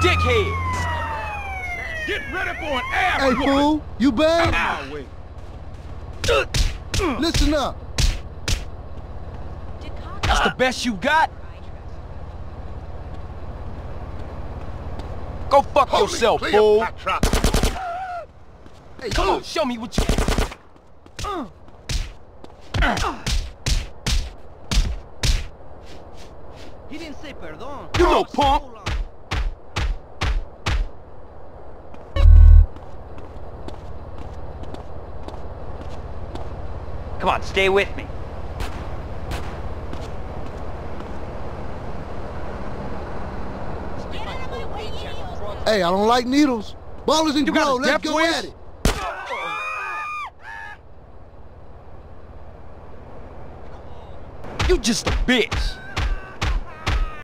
dickhead. Get ready for an ass Hey, whooping. fool, you bad? Out my. Uh. Listen up. That's the best you got? Go fuck Holy yourself, fool. Hey, Come on, show me what you... Uh. He didn't say perdón. You know, punk. Come on, stay with me. Hey, I don't like needles. Ballas and You let's go wish? at it. You just a bitch.